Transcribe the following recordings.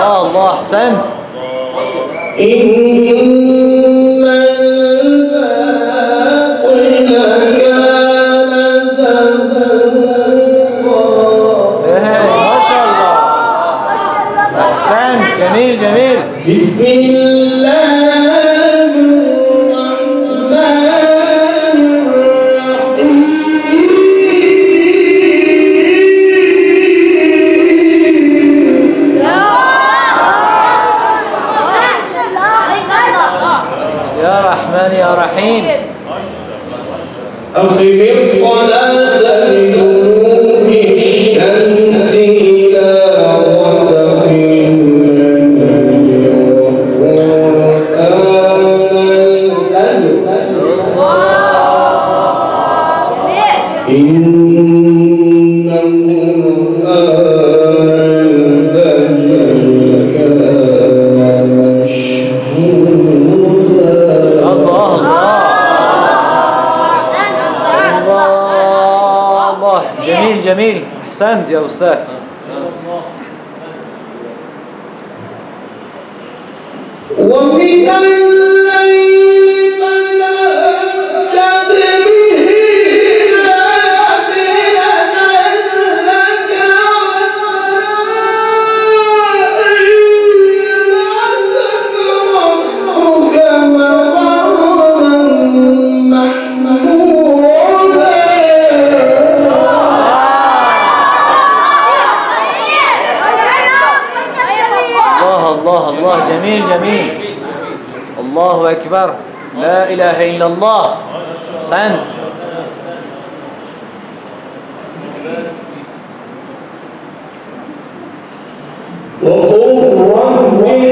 الله الله احسنت Amin. one. сам, где уставь جميل جميل. الله أكبر. لا إله إلا الله. سنت وقل ربي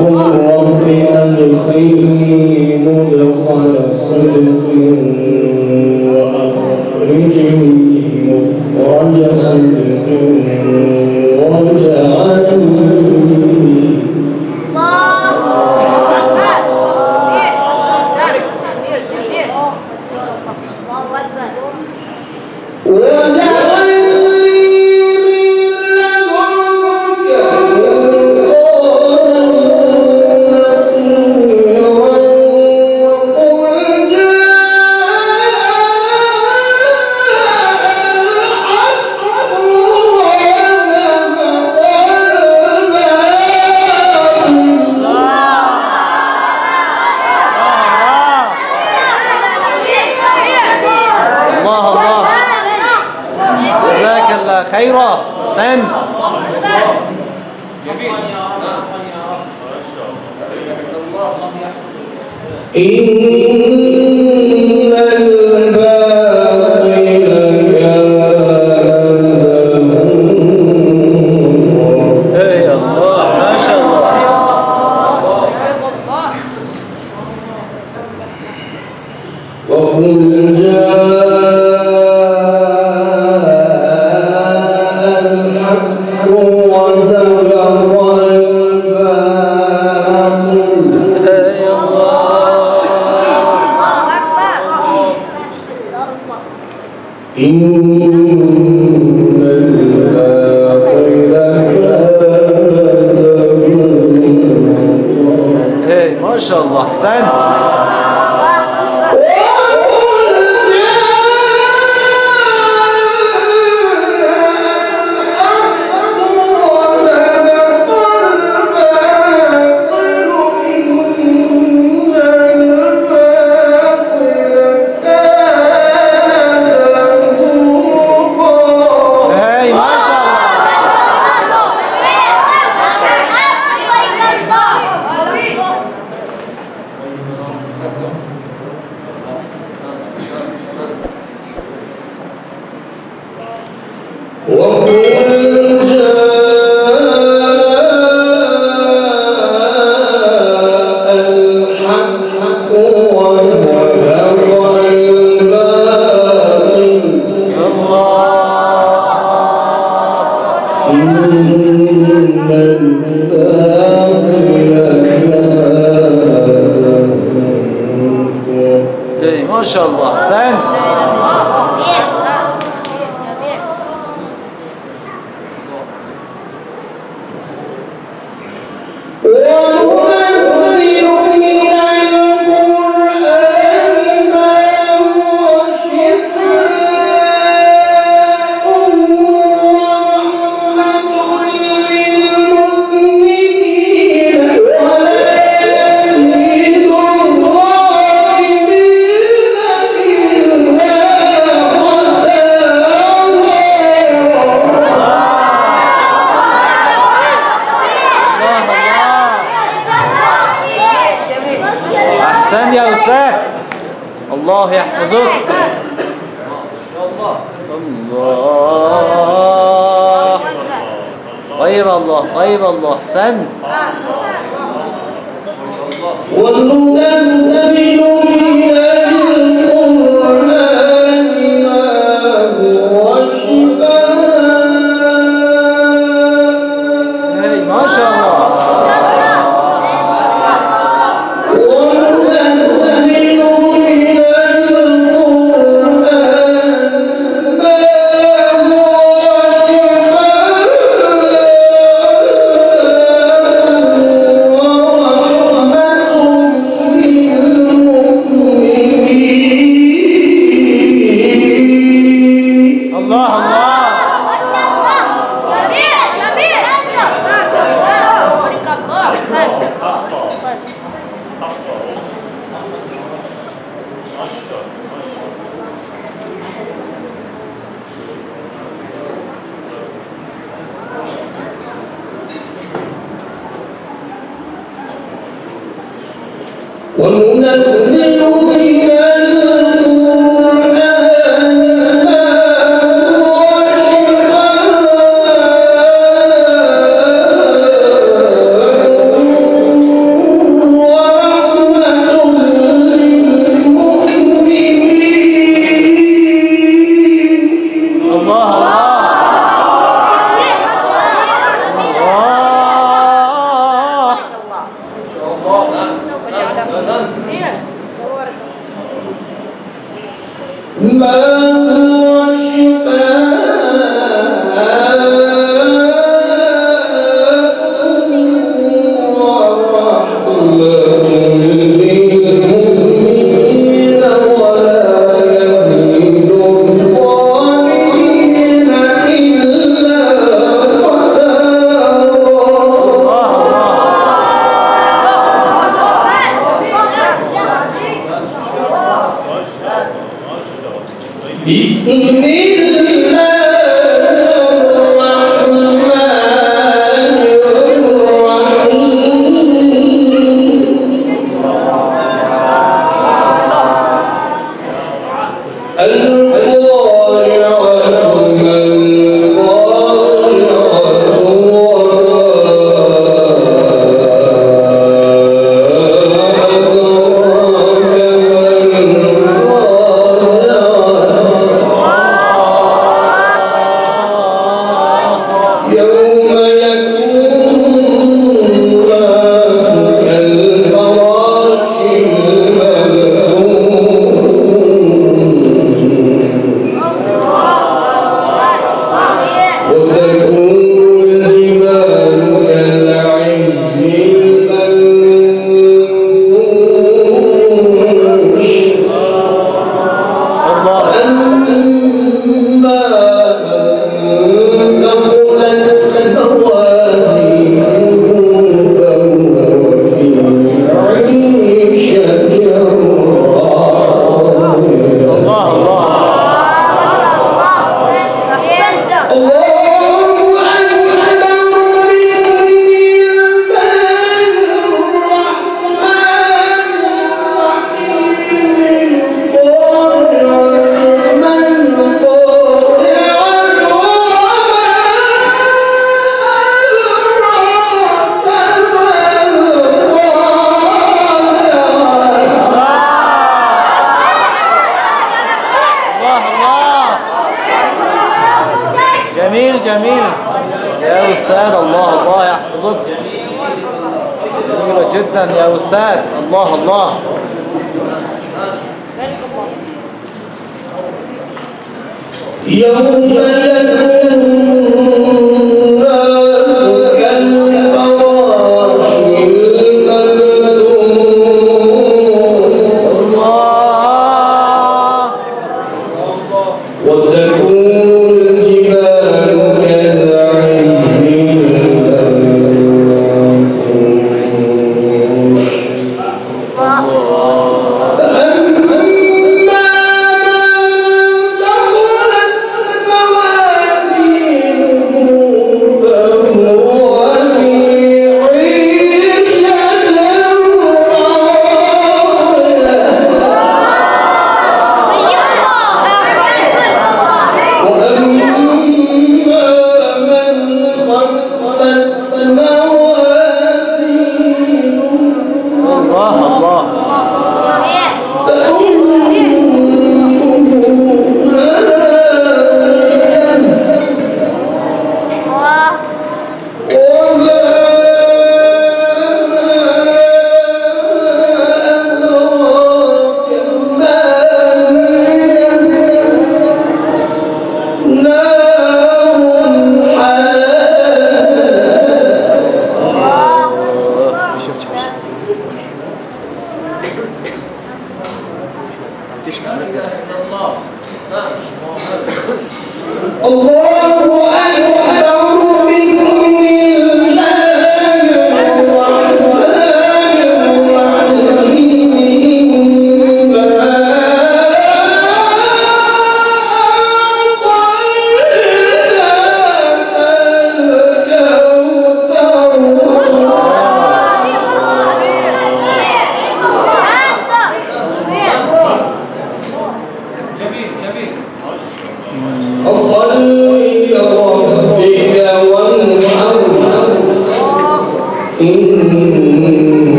中国。Jaira, send. إن حفظاه الله يحفظك. الله. طيب الله طيب الله. أحسنت. والنور سبيل الله جدا يا أستاذ. الله الله. يا يلقى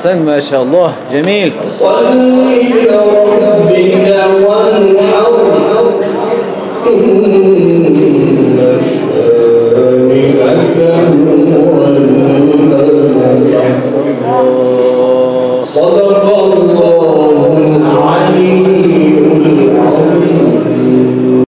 أحسن ما شاء الله. جميل. صلي لربك وانحر. إن